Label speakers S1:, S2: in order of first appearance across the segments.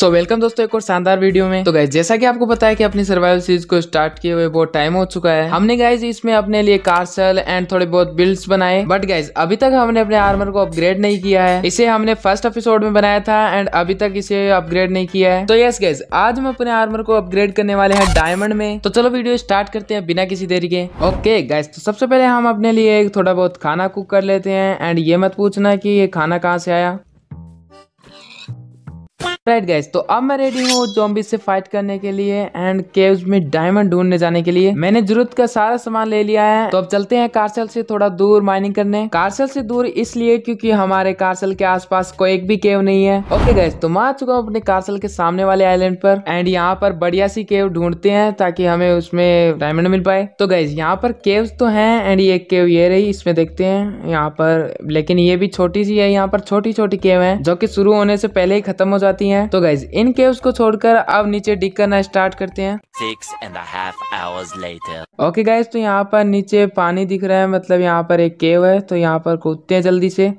S1: तो वेलकम दोस्तों एक और शानदार वीडियो में। तो गाइज़ जैसा कि आपको पता है कि अपनी सर्वाइवल सीरीज़ को स्टार्ट किए हुए बहुत टाइम हो चुका है। हमने गाइज़ इसमें अपने लिए कार्सल एंड थोड़े बहुत बिल्ड्स बनाए। बट गाइज़ अभी तक हमने अपने आर्मर को अपग्रेड नहीं किया है। इसे हमने फ़र्स्ट एपिसोड में बनाया था एंड अभी तक इसे अपग्रेड नहीं किया है। तो यस गाइज़ आज हम अपने आर्मर को अपग्रेड करने वाले हैं डायमंड में। तो चलो वीडियो स्टार्ट करते हैं बिना किसी देरी के। ओके गाइज़ तो सबसे पहले हम अपने लिए थोड़ा बहुत खाना कुक कर लेते हैं। एंड ये मत पूछना की ये खाना कहाँ से आया। राइट गाइस तो अब मैं रेडी हूँ जॉम्बी से फाइट करने के लिए एंड केव्स में डायमंड ढूँढने जाने के लिए। मैंने ज़रूरत का सारा सामान ले लिया है। तो अब चलते हैं कारसल से थोड़ा दूर माइनिंग करने। कारसल से दूर इसलिए क्योंकि हमारे कारसल के आसपास कोई एक भी केव नहीं है। ओके गाइज़ तो मैं आ चुका हूँ अपने कारसल के सामने वाले आइलैंड पर एंड यहाँ पर बढ़िया सी केव ढूंढते हैं ताकि हमें उसमें डायमंड मिल पाए। तो गाइज़ यहाँ पर केव्स तो है एंड ये केव ये रही, इसमें देखते हैं यहाँ पर, लेकिन ये भी छोटी सी है, यहाँ पर छोटी छोटी केव है, जो की शुरू होने से पहले ही खत्म हो जाती है। हैं। तो गाइज़ इन केव्स को छोड़कर अब नीचे डिग करना स्टार्ट करते हैं। Six and hours later okay guys तो यहाँ पर नीचे पानी दिख रहा है मतलब यहाँ पर एक केव है तो यहाँ पर कूदते हैं जल्दी से।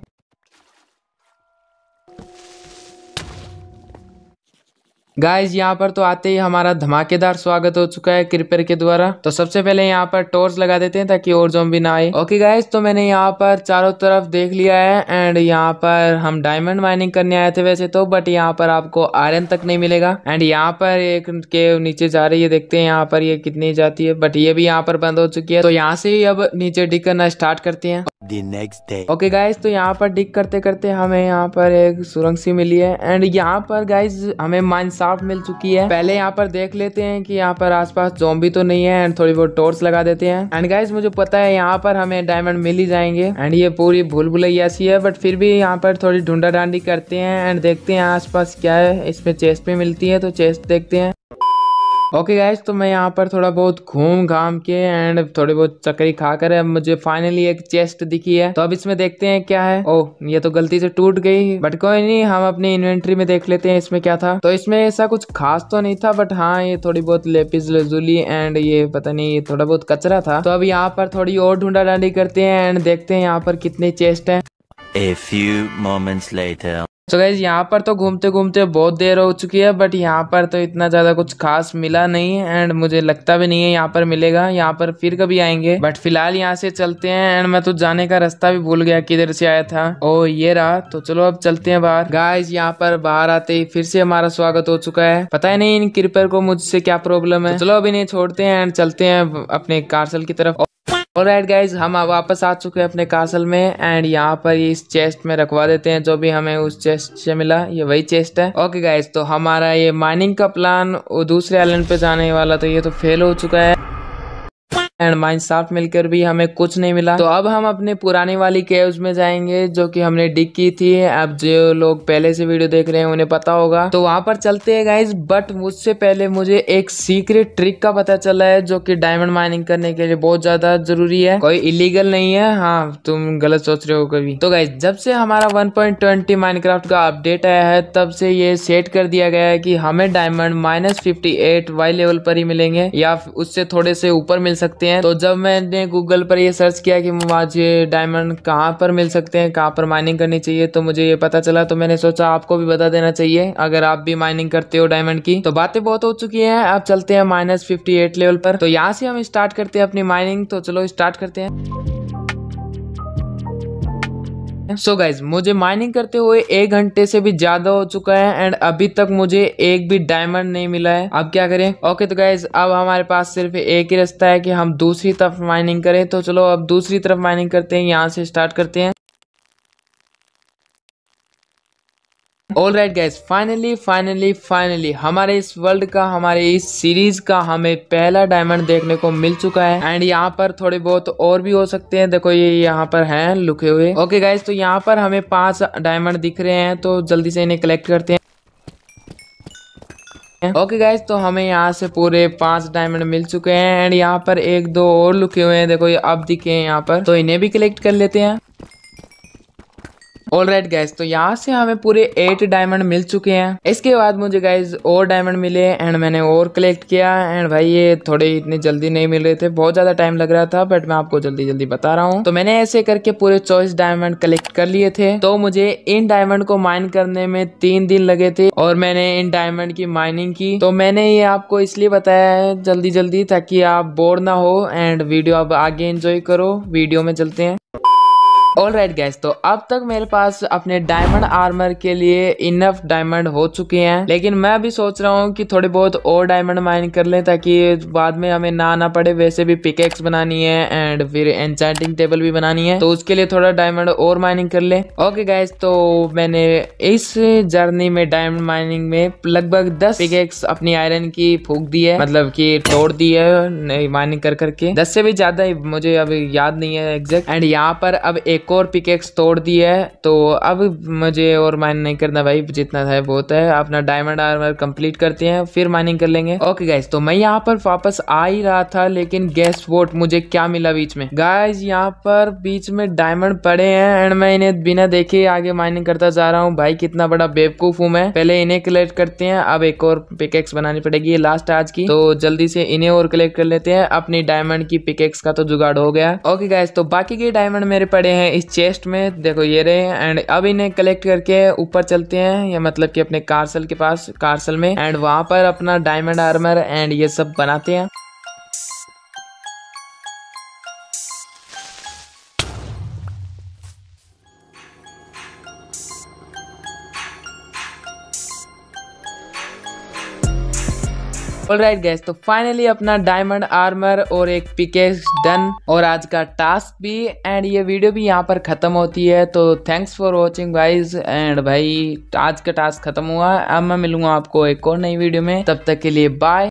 S1: गाइज़ यहाँ पर तो आते ही हमारा धमाकेदार स्वागत हो चुका है क्रिपर के द्वारा तो सबसे पहले यहाँ पर टॉर्च लगा देते हैं ताकि और भी ना आए ओके गाइज़ तो मैंने यहाँ पर चारों तरफ़ देख लिया है एंड यहाँ पर हम डायमंड माइनिंग करने आए थे वैसे तो बट यहाँ पर आपको आयरन तक नहीं मिलेगा एंड यहाँ पर एक के नीचे जा रही है देखते हैं यहाँ पर ये कितनी जाती है बट ये भी यहाँ पर बंद हो चुकी है तो यहाँ से ही अब नीचे डिग करना स्टार्ट करते हैं ओके गाइज़ तो यहाँ पर डिग करते करते हमें यहाँ पर एक सुरंग सी मिली है एंड यहाँ पर गाइज़ हमें माइन क्राफ्ट मिल चुकी है। पहले यहाँ पर देख लेते हैं कि यहाँ पर आसपास जोम्बी तो नहीं है एंड थोड़ी बहुत टोर्स लगा देते हैं। एंड गाइज़ मुझे पता है यहाँ पर हमें डायमंड मिल ही जाएँगे। एंड ये पूरी भूल भुलैया सी है बट फिर भी यहाँ पर थोड़ी ढूंढा डांडी करते हैं एंड देखते हैं आसपास क्या है। इसमें चेस्ट भी मिलती है तो चेस्ट देखते हैं। ओके गाइज़ तो मैं यहाँ पर थोड़ा बहुत घूम घाम के एंड थोड़ी बहुत चक्री खा कर मुझे फाइनली एक चेस्ट दिखी है। तो अब इसमें देखते हैं क्या है। ओह ये तो गलती से टूट गई। बट कोई नहीं, हम अपनी इन्वेंट्री में देख लेते हैं इसमें क्या था। तो इसमें ऐसा कुछ खास तो नहीं था बट हाँ ये थोड़ी बहुत लेपिस लजुली एंड ये पता नहीं, ये थोड़ा बहुत कचरा था। तो अब यहाँ पर थोड़ी और ढूंढा डांडी करते हैं एंड देखते हैं यहाँ पर कितनी चेस्ट है। A few moments later. तो गैस यहाँ पर तो घूमते घूमते बहुत देर हो चुकी है बट यहाँ पर तो इतना ज़्यादा कुछ खास मिला नहीं एंड मुझे लगता भी नहीं है यहाँ पर मिलेगा। यहाँ पर फिर कभी आएँगे बट फ़िलहाल यहाँ से चलते हैं एंड मैं तो जाने का रास्ता भी भूल गया किधर से आया था। ओ, ये रहा तो चलो अब चलते हैं बाहर। गाइस यहाँ पर बाहर आते ही फिर से हमारा स्वागत हो चुका है। पता है नहीं इन क्रिपर को मुझसे क्या प्रॉब्लम है। तो चलो अभी नहीं छोड़ते हैं एंड चलते हैं अपने कार्सल की तरफ़। राइट गाइज़ हम वापस आ चुके हैं अपने कासल में एंड यहाँ पर इस चेस्ट में रखवा देते हैं जो भी हमें उस चेस्ट से मिला, ये वही चेस्ट है। ओके गाइज़ तो हमारा ये माइनिंग का प्लान दूसरे आइलैंड पे जाने वाला तो ये तो फेल हो चुका है। एंड माइन साफ्ट मिलकर भी हमें कुछ नहीं मिला। तो अब हम अपने पुराने वाली केव्स में जाएँगे, जो कि हमने डिग की थी। अब जो लोग पहले से वीडियो देख रहे हैं, उन्हें पता होगा। तो वहाँ पर चलते हैं गाइज़ बट मुझसे पहले मुझे एक सीक्रेट ट्रिक का पता चला है, जो कि डायमंड माइनिंग करने के लिए बहुत ज़्यादा ज़रूरी है। कोई इलीगल नहीं है। हाँ तुम गलत सोच रहे हो कभी। तो गाइज़ जब से हमारा वन पॉइंट ट्वेंटी का अपडेट आया है, तब से ये सेट कर दिया गया है कि हमें diamond minus fifty eight Y level पर ही मिलेंगे, या उससे थोड़े से ऊपर मिल सकते हैं। तो जब मैंने गूगल पर ये सर्च किया कि मुझे डायमंड कहाँ पर मिल सकते हैं, कहाँ पर माइनिंग करनी चाहिए तो मुझे ये पता चला तो मैंने सोचा आपको भी बता देना चाहिए, अगर आप भी माइनिंग करते हो डायमंड की। तो बातें बहुत हो चुकी है, अब चलते हैं माइनस फिफ्टी एट लेवल पर। तो यहाँ से हम स्टार्ट करते हैं अपनी माइनिंग तो चलो स्टार्ट करते हैं। सो so गाइज़ मुझे माइनिंग करते हुए एक घंटे से भी ज़्यादा हो चुका है एंड अभी तक मुझे एक भी डायमंड नहीं मिला है। अब क्या करें? ओके तो गाइज़ अब हमारे पास सिर्फ़ एक ही रास्ता है कि हम दूसरी तरफ़ माइनिंग करें। तो चलो, अब दूसरी तरफ़ माइनिंग करते हैं, यहाँ से स्टार्ट करते हैं। All right guys finally finally finally हमारे इस वर्ल्ड का, हमारे इस सीरीज़ का हमें पहला डायमंड देखने को मिल चुका है। एंड यहाँ पर थोड़े बहुत और भी हो सकते हैं। देखो, ये यहाँ पर हैं, लुके हुए। ओके गाइज़ तो यहाँ पर हमें पाँच डायमंड दिख रहे हैं तो जल्दी से इन्हें कलेक्ट करते हैं। ओके okay गाइज़ तो हमें यहाँ से पूरे पाँच डायमंड मिल चुके हैं। एंड यहाँ पर एक, दो और लुके हुए हैं। देखो, ये अब दिखे हैं यहाँ पर तो इन्हें भी कलेक्ट कर लेते हैं। ऑल राइट गैस तो यहाँ से हमें पूरे एट डायमंड मिल चुके हैं। इसके बाद मुझे गैस और डायमंड मिले एंड मैंने और कलेक्ट किया एंड भाई, ये थोड़े इतने जल्दी नहीं मिल रहे थे। बहुत ज़्यादा टाइम लग रहा था बट मैं आपको जल्दी जल्दी बता रहा हूँ। तो मैंने ऐसे करके पूरे चौबीस डायमंड कलेक्ट कर लिए थे। तो मुझे इन डायमंड को माइन करने में तीन दिन लगे थे और मैंने इन डायमंड की माइनिंग की। तो मैंने ये आपको इसलिए बताया है जल्दी जल्दी ताकि आप बोर ना हो एंड वीडियो अब आगे एंजॉय करो। वीडियो में चलते हैं। ऑल राइट गैस तो अब तक मेरे पास अपने डायमंड आर्मर के लिए इनफ डायमंड हो चुके हैं। लेकिन मैं भी सोच रहा हूँ कि थोड़े बहुत और डायमंड माइन कर लें ताकि बाद में हमें ना आना पड़े, वैसे भी पिकेक्स बनानी है एंड फिर एनचैंटिंग टेबल भी बनानी है। तो उसके लिए थोड़ा डायमंड और माइनिंग कर ले। ओके गैस तो मैंने इस जर्नी में डायमंड माइनिंग में लगभग दस पिकेक्स अपनी आयरन की फूक दी है। मतलब की तोड़ दी है माइनिंग कर करके। दस से भी ज़्यादा मुझे अभी याद नहीं है एग्जैक्ट एंड यहाँ पर अब एक एक और पिकेक्स तोड़ दी है तो अब मुझे और माइनिंग नहीं करना भाई, जितना है बहुत है। अपना डायमंड आर्मर कंप्लीट करते हैं, फिर माइनिंग कर लेंगे। ओके गाइज़ तो मैं यहाँ पर वापस आ ही रहा था, लेकिन गैस वोट मुझे क्या मिला बीच में? गाइज़ यहाँ पर बीच में डायमंड पड़े हैं एंड मैं इन्हें बिना देखे आगे माइनिंग करता जा रहा हूँ। भाई, कितना बड़ा बेवकूफ़ हूँ मैं। पहले इन्हें कलेक्ट करते हैं, अब एक और पिकेक्स बनानी पड़ेगी लास्ट आज की। तो जल्दी से इन्हें और कलेक्ट कर लेते हैं, अपनी डायमंड की पिकेक्स का तो जुगाड़ हो गया। ओके गाइस तो बाकी के डायमंड मेरे पड़े हैं इस चेस्ट में, देखो ये रहे एंड अब इन्हें कलेक्ट करके ऊपर चलते हैं, या मतलब कि अपने कार्सल के पास कार्सल में एंड वहाँ पर अपना डायमंड आर्मर एंड ये सब बनाते हैं। राइट गैस तो फाइनली अपना डायमंड आर्मर और एक पिकेस डन और आज का टास्क भी एंड ये वीडियो भी यहाँ पर खत्म होती है तो thanks for watching guys and भाई, आज का टास्क खत्म हुआ। अब मैं मिलूँगा आपको एक और नई वीडियो में। तब तक के लिए बाय